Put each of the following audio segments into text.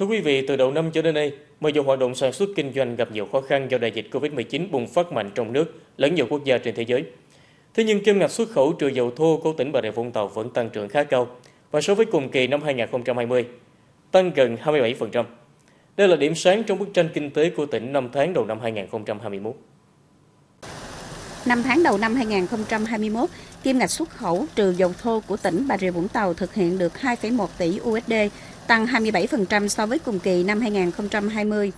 Thưa quý vị, từ đầu năm cho đến nay, mặc dù hoạt động sản xuất kinh doanh gặp nhiều khó khăn do đại dịch Covid-19 bùng phát mạnh trong nước lẫn nhiều quốc gia trên thế giới. Thế nhưng kim ngạch xuất khẩu trừ dầu thô của tỉnh Bà Rịa Vũng Tàu vẫn tăng trưởng khá cao và so với cùng kỳ năm 2020, tăng gần 27%. Đây là điểm sáng trong bức tranh kinh tế của tỉnh 5 tháng đầu năm 2021. 5 tháng đầu năm 2021, kim ngạch xuất khẩu trừ dầu thô của tỉnh Bà Rịa Vũng Tàu thực hiện được 2,1 tỷ USD, tăng 27% so với cùng kỳ năm 2020.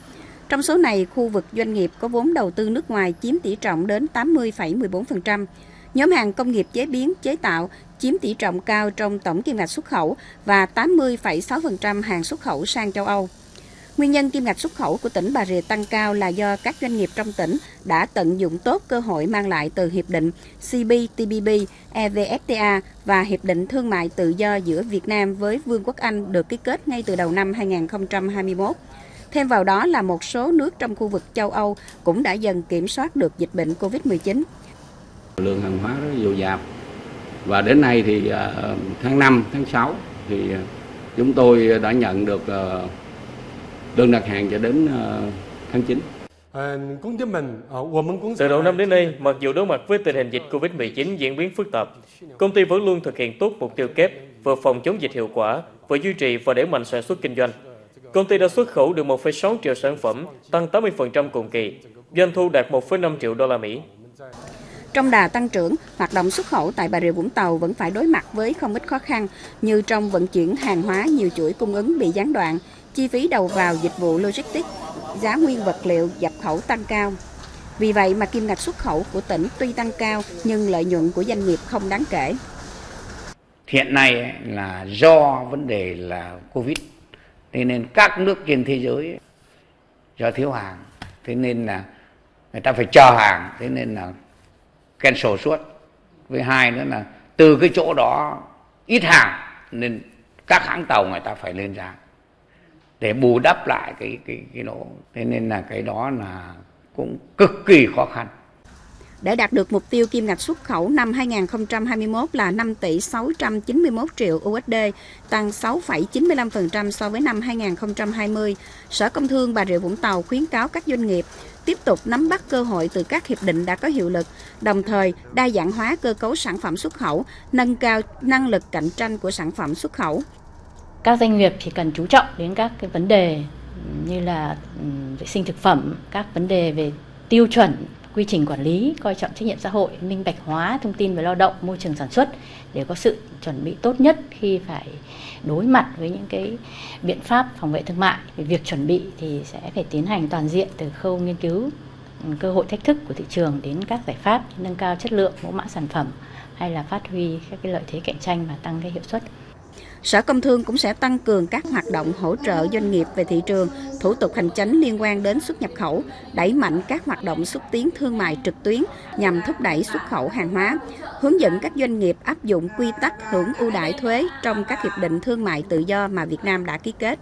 Trong số này, khu vực doanh nghiệp có vốn đầu tư nước ngoài chiếm tỷ trọng đến 80,14%. Nhóm hàng công nghiệp chế biến, chế tạo chiếm tỷ trọng cao trong tổng kim ngạch xuất khẩu và 80,6% hàng xuất khẩu sang châu Âu. Nguyên nhân kim ngạch xuất khẩu của tỉnh Bà Rịa tăng cao là do các doanh nghiệp trong tỉnh đã tận dụng tốt cơ hội mang lại từ Hiệp định CPTPP, EVFTA và Hiệp định Thương mại Tự do giữa Việt Nam với Vương quốc Anh được ký kết ngay từ đầu năm 2021. Thêm vào đó là một số nước trong khu vực châu Âu cũng đã dần kiểm soát được dịch bệnh COVID-19. Lượng hàng hóa rất dồi dào và đến nay thì à, tháng 5, tháng 6 thì à, chúng tôi đã nhận được à, đơn đặt hàng cho đến tháng 9. Từ đầu năm đến nay, mặc dù đối mặt với tình hình dịch COVID-19 diễn biến phức tạp, công ty vẫn luôn thực hiện tốt mục tiêu kép vừa phòng chống dịch hiệu quả, vừa duy trì và đẩy mạnh sản xuất kinh doanh. Công ty đã xuất khẩu được 1,6 triệu sản phẩm, tăng 80% cùng kỳ, doanh thu đạt 1,5 triệu đô la Mỹ. Trong đà tăng trưởng, hoạt động xuất khẩu tại Bà Rịa Vũng Tàu vẫn phải đối mặt với không ít khó khăn như trong vận chuyển hàng hóa nhiều chuỗi cung ứng bị gián đoạn, chi phí đầu vào dịch vụ logistics, giá nguyên vật liệu nhập khẩu tăng cao. Vì vậy mà kim ngạch xuất khẩu của tỉnh tuy tăng cao nhưng lợi nhuận của doanh nghiệp không đáng kể. Hiện nay là do vấn đề là Covid, thế nên các nước trên thế giới do thiếu hàng, thế nên là người ta phải chờ hàng, thế nên là cancel suốt. Với hai nữa là từ cái chỗ đó ít hàng nên các hãng tàu người ta phải lên giá để bù đắp lại cái cái cái lỗ thế nên là cái đó là cũng cực kỳ khó khăn để đạt được mục tiêu kim ngạch xuất khẩu năm 2021 là 5 tỷ 691 triệu USD, tăng 6,95% so với năm 2020. Sở Công Thương Bà Rịa Vũng Tàu khuyến cáo các doanh nghiệp tiếp tục nắm bắt cơ hội từ các hiệp định đã có hiệu lực, đồng thời đa dạng hóa cơ cấu sản phẩm xuất khẩu, nâng cao năng lực cạnh tranh của sản phẩm xuất khẩu. Các doanh nghiệp thì cần chú trọng đến các cái vấn đề như là ừ, vệ sinh thực phẩm, các vấn đề về tiêu chuẩn, quy trình quản lý, coi trọng trách nhiệm xã hội, minh bạch hóa thông tin về lao động, môi trường sản xuất để có sự chuẩn bị tốt nhất khi phải đối mặt với những cái biện pháp phòng vệ thương mại. Việc chuẩn bị thì sẽ phải tiến hành toàn diện từ khâu nghiên cứu ừ, cơ hội thách thức của thị trường đến các giải pháp nâng cao chất lượng mẫu mã sản phẩm hay là phát huy các cái lợi thế cạnh tranh và tăng cái hiệu suất. Sở Công Thương cũng sẽ tăng cường các hoạt động hỗ trợ doanh nghiệp về thị trường, thủ tục hành chính liên quan đến xuất nhập khẩu, đẩy mạnh các hoạt động xúc tiến thương mại trực tuyến nhằm thúc đẩy xuất khẩu hàng hóa, hướng dẫn các doanh nghiệp áp dụng quy tắc hưởng ưu đãi thuế trong các hiệp định thương mại tự do mà Việt Nam đã ký kết.